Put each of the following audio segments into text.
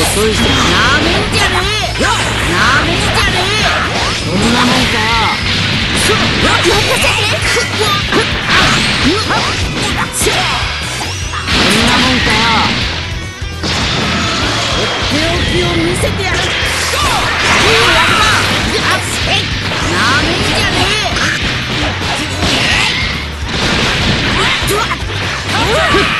めんじゃねえなめんじゃねえ。そんなもんかそよこせそんなもんかとっておきを見せてやるなめんじゃねそんなもんか修行し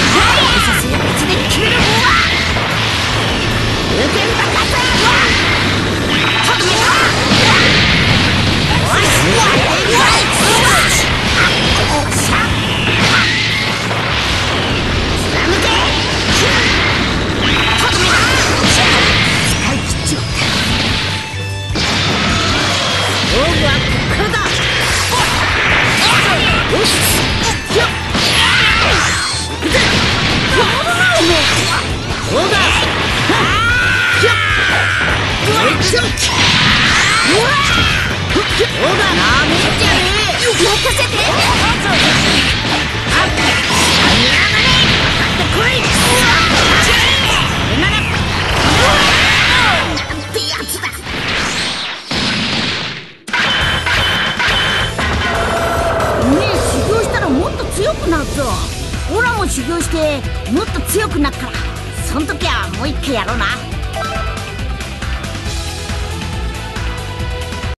らオラも修行してもっと強くなったらそん時はもう一回やろうな。